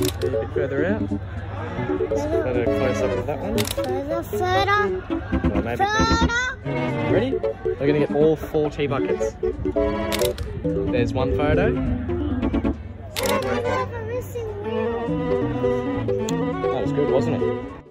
A little bit further out. Let's get a close up of that one. Further, further, Well, maybe, further. Ready? We're gonna get all four T-buckets. There's one photo. That was good, wasn't it?